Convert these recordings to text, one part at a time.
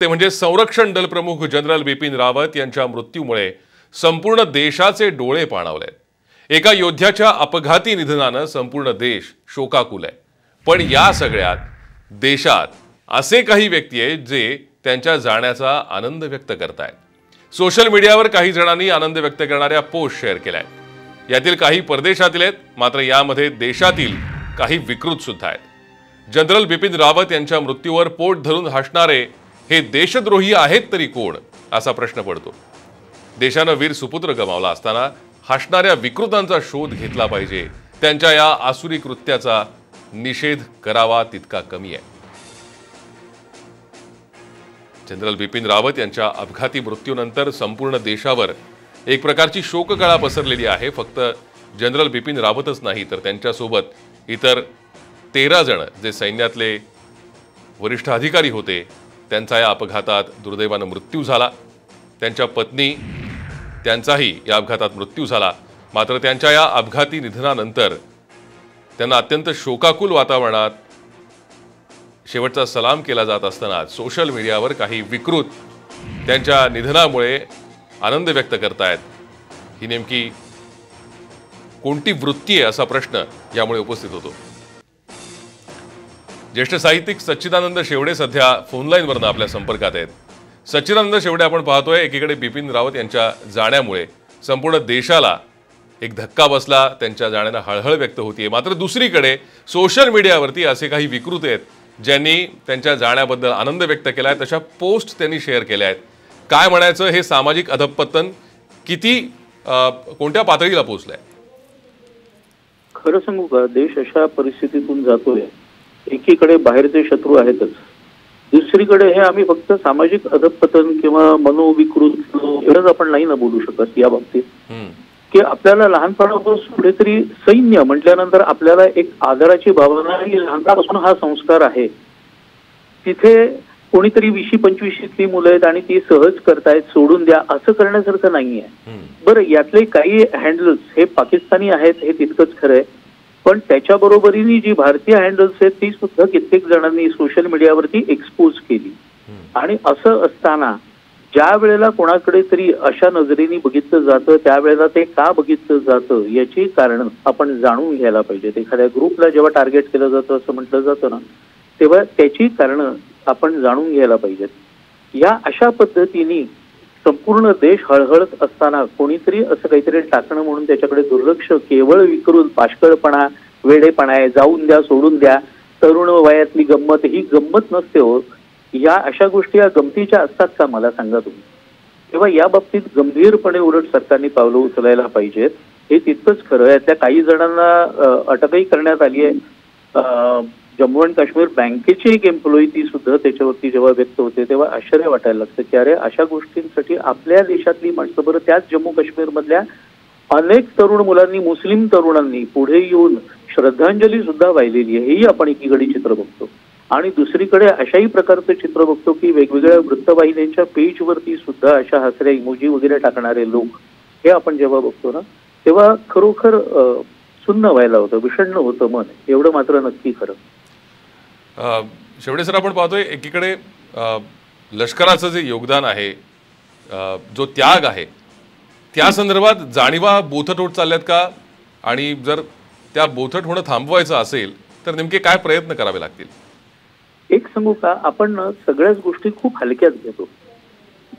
ते म्हणजे संरक्षण दल प्रमुख जनरल बिपिन रावत यांच्या मृत्यूमुळे संपूर्ण देशाचे डोळे पाणावले एका योद्ध्याच्या अपघाती निधनानं संपूर्ण देश शोकाकुल आहे पण या सगळ्यात देशात असे काही व्यक्ती आहेत जे त्यांच्या जाण्याचा आनंद व्यक्त करतायत. सोशल मीडियावर काही जणांनी आनंद व्यक्त करणाऱ्या पोस्ट शेअर केल्या आहेत यातील काही परदेशातील आहेत मात्र यामध्ये देशातील काही विकृत सुद्धा आहेत. जनरल बिपिन रावत यांच्या मृत्यूवर पोट धरून हसणारे हे देशद्रोही आहेत तरी कोण? असा प्रश्न पडतो. देशानं वीर सुपुत्र गमावला असताना हसणाऱ्या विकृतांचा शोध घेतला पाहिजे. त्यांच्या या आसुरी कृत्याचा निषेध करावा तितका कमी आहे. जनरल बिपिन रावत यांच्या अपघाती मृत्यूनंतर संपूर्ण देशावर एक प्रकारची शोककळा पसरलेली आहे. फक्त जनरल बिपिन रावतच नाही तर त्यांच्यासोबत इतर तेरा जण जे सैन्यातले वरिष्ठ अधिकारी होते त्यांचा या अपघातात दुर्दैवानं मृत्यू झाला. त्यांच्या पत्नी त्यांचाही या अपघातात मृत्यू झाला. मात्र त्यांच्या या अपघाती निधनानंतर त्यांना अत्यंत शोकाकुल वातावरणात शेवटचा सलाम केला जात असताना सोशल मीडियावर काही विकृत त्यांच्या निधनामुळे आनंद व्यक्त करतायत. ही नेमकी कोणती वृत्ती आहे असा प्रश्न यामुळे उपस्थित होतो. ज्येष्ठ साहित्यिक सच्चिदानंद शेवडे सध्या फोनलाईनवरनं आपल्या संपर्कात आहेत. सच्चिदानंद शेवडे आपण पाहतोय एकीकडे बिपिन रावत यांच्या जाण्यामुळे संपूर्ण देशाला एक धक्का बसला त्यांच्या जाण्यानं हळहळ व्यक्त होतीये. मात्र दुसरीकडे सोशल मीडियावरती असे काही विकृत आहेत ज्यांनी त्यांच्या जाण्याबद्दल आनंद व्यक्त केला आहे तशा पोस्ट त्यांनी शेअर केल्या आहेत. काय म्हणायचं हे सामाजिक अधपतन किती कोणत्या पातळीला पोहोचलंय? खरं सांगू का देश अशा परिस्थितीतून जातोय एकीकडे बाहेरचे शत्रू आहेतच. दुसरीकडे हे आम्ही फक्त सामाजिक अधपतन किंवा मनोविकृत एवढंच आपण नाही ना बोलू शकत या बाबतीत. की आपल्याला लहानपणापासून कुठेतरी सैन्य म्हटल्यानंतर आपल्याला एक आदराची भावना ही लहानपणापासून हा संस्कार आहे. तिथे कोणीतरी वीशी पंचवीशीतली मुलं आहेत आणि ती सहज करतायत सोडून द्या असं करण्यासारखं नाहीये. बरं यातले काही हँडल्स हे पाकिस्तानी आहेत हे तितकंच खरं आहे. पण त्याच्या बरोबरीने जी भारतीय हँडल्स आहेत ती सुद्धा कित्येक जणांनी सोशल मीडियावरती एक्सपोज केली. आणि असं असताना ज्या वेळेला कोणाकडे तरी अशा नजरेने बघितलं जातं त्यावेळेला ते का बघितलं जातं याची कारण आपण जाणून घ्यायला पाहिजेत. एखाद्या ग्रुपला जेव्हा टार्गेट केलं जातं असं म्हटलं जातं ना तेव्हा त्याची कारणं आपण जाणून घ्यायला पाहिजेत. या अशा पद्धतीने संपूर्ण देश हळहळत असताना कोणीतरी असं काहीतरी टाकणं म्हणून त्याच्याकडे दुर्लक्ष केवळ विकरून पाष्कळपणा वेडेपणा आहे जाऊन द्या सोडून द्या तरुण वयातली गंमत ही गंमत नसते हो. या अशा गोष्टी या गमतीच्या असतात का मला सांगा तुम्ही? तेव्हा या बाबतीत गंभीरपणे उलट सरकारने पावलं उचलायला पाहिजेत. हे तितकंच खरं आहे. त्या काही जणांना अटकही करण्यात आली आहे. जम्मू अँड काश्मीर बँकेची एक एम्प्लॉई ती सुद्धा त्याच्यावरती जेव्हा व्यक्त होते तेव्हा आश्चर्य वाटायला लागतं की अरे अशा गोष्टींसाठी आपल्या देशातली माणसं बरं त्याच जम्मू काश्मीरमधल्या अनेक तरुण मुलांनी मुस्लिम तरुणांनी पुढे येऊन श्रद्धांजली सुद्धा वाहिलेली आहे. हेही आपण एकीकडे चित्र बघतो. आणि दुसरीकडे अशाही प्रकारचं चित्र बघतो की वेगवेगळ्या वृत्तवाहिन्यांच्या पेजवरती सुद्धा अशा हसऱ्या इमोजी वगैरे टाकणारे लोक हे आपण जेव्हा बघतो ना तेव्हा खरोखर सुन्न व्हायला होतं विषण्ण होतं मन. एवढं मात्र नक्की खरं. शेवटे सर आपण पाहतोय एकीकडे लष्कराचं जे योगदान आहे जो त्याग आहे त्या संदर्भात जाणीवा बोथट होत चालल्यात का? आणि जर त्या बोथट होणं थांबवायचं असेल तर नेमके काय प्रयत्न करावे लागतील? एक सांगू का? आपण सगळ्याच गोष्टी खूप हलक्यात घेतो.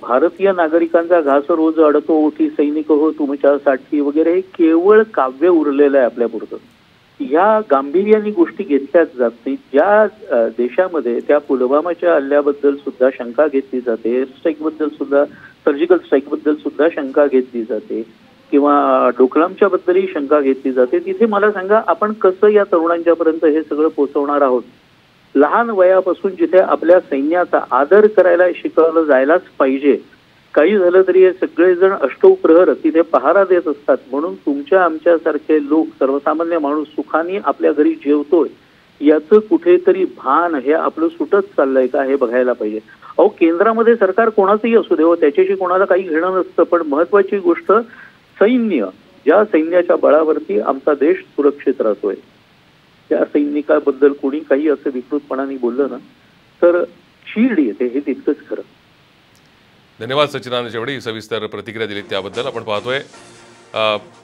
भारतीय नागरिकांचा घास रोज अडतो ओठी सैनिक हो तुमच्यासाठी वगैरे हे केवळ काव्य उरलेलं आहे आपल्या या गांभीर्याने गोष्टी घेतल्याच जात नाही ज्या देशामध्ये त्या पुलवामाच्या हल्ल्याबद्दल सुद्धा शंका घेतली जाते एअर स्ट्राईकबद्दल सुद्धा सर्जिकल स्ट्राईकबद्दल सुद्धा शंका घेतली जाते किंवा डोकलामच्या बद्दलही शंका घेतली जाते. तिथे मला सांगा आपण कसं या तरुणांच्या पर्यंत हे सगळं पोहोचवणार आहोत? लहान वयापासून जिथे आपल्या सैन्याचा आदर करायला शिकवलं जायलाच पाहिजे काही झालं तरी हे सगळेजण अष्टोप्रहर तिथे पहारा देत असतात. म्हणून तुमच्या आमच्यासारखे लोक सर्वसामान्य माणूस सुखाने आपल्या घरी जेवतोय याचं कुठेतरी भान हे आपलं सुटत चाललंय का हे बघायला पाहिजे. अहो केंद्रामध्ये सरकार कोणाचंही असू देव हो, त्याच्याशी कोणाला काही घेणं नसतं पण महत्वाची गोष्ट सैन्य. ज्या सैन्याच्या बळावरती आमचा देश सुरक्षित राहतोय. त्या सैनिकाबद्दल कोणी काही असं विकृतपणाने बोललं ना तर चीड येते हे तितकंच खरं. धन्यवाद सच्चिदानंद जेवढे ही सविस्तर प्रतिक्रिया दिली त्याबद्दल आपण पाहतोय.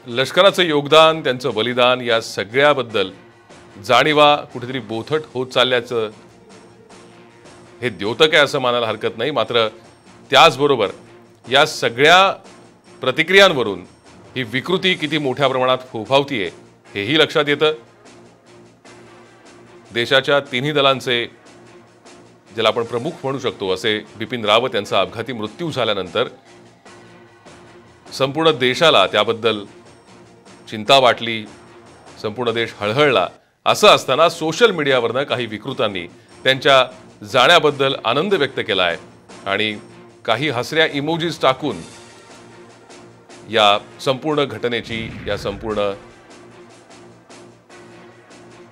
लष्कराचं योगदान त्यांचं बलिदान या सगळ्याबद्दल जाणीवा कुठेतरी बोथट होत चालल्याचं हे द्योतक आहे असं मानायला हरकत नाही. मात्र त्याचबरोबर या सगळ्या प्रतिक्रियांवरून ही विकृती किती मोठ्या प्रमाणात फोफावतीये हेही लक्षात येतं. देशाच्या तिन्ही दलांचे ज्याला आपण प्रमुख म्हणू शकतो असे बिपिन रावत यांचा अपघाती मृत्यू झाल्यानंतर संपूर्ण देशाला त्याबद्दल चिंता वाटली संपूर्ण देश हळहळला. असं असताना सोशल मीडियावरनं काही विकृतांनी त्यांच्या जाण्याबद्दल आनंद व्यक्त केला आहे आणि काही हसऱ्या इमोजीज टाकून या संपूर्ण घटनेची या संपूर्ण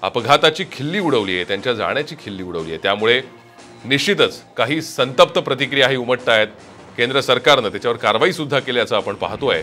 अपघाताची खिल्ली उडवली आहे त्यांच्या जाण्याची खिल्ली उडवली आहे. त्यामुळे निश्चितच काही संतप्त प्रतिक्रियाही उमटत आहेत केंद्र सरकारनं त्याच्यावर कारवाई सुद्धा केल्याचं आपण पाहतोय.